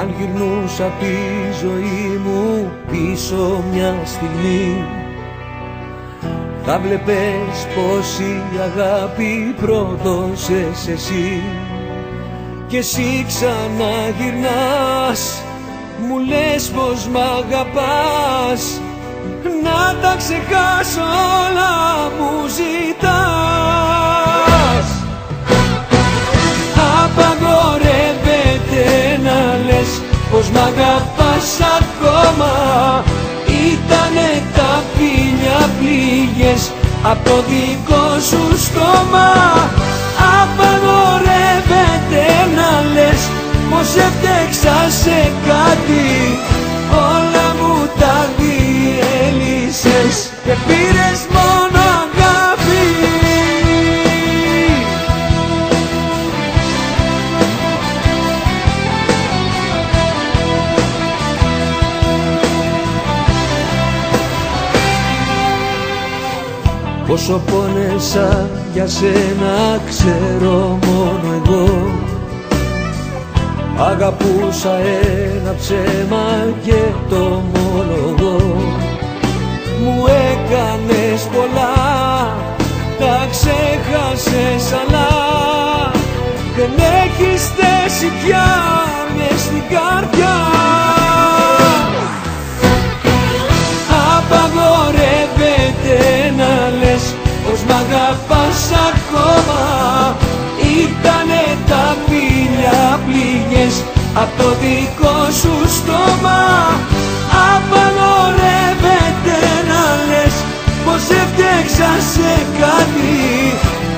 Αν γυρνούσα τη ζωή μου πίσω μια στιγμή θα βλέπες πως η αγάπη πρόδωσες εσύ. Και εσύ ξαναγυρνάς μου λες πως μ' αγαπάς. Να τα ξεχάσω όλα μου αγαπάς ακόμα. Ήτανε τα φίλια πληγές από το δικό σου στόμα. Απαγορεύεται να λες πως έφτεξα σε κάτι. Όλα μου τα διέλυσες. Και Πόσο πόνεσα για σένα ξέρω μόνο εγώ. Αγαπούσα ένα ψέμα και το ομολογώ. Μου έκανες πολλά, τα ξέχασες αλλά Δεν έχεις θέση πια από το δικό σου στόμα Απαγορεύεται να λες πως έφτιαξα σε κάτι.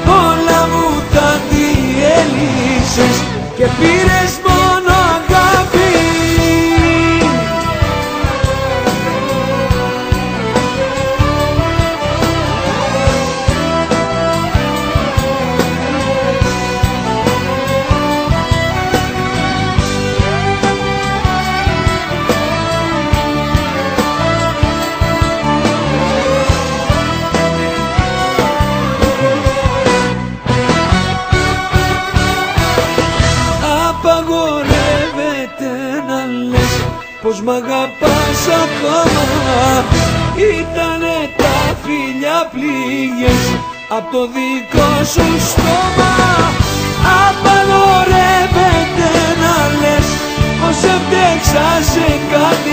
Όλα μου τα διέλυσες και πήρες πως μ' αγαπάς ακόμα. Ήτανε τα φιλιά πληγές από το δικό σου στόμα. Απαγορεύεται να λες πως έφτιαξα σε κάτι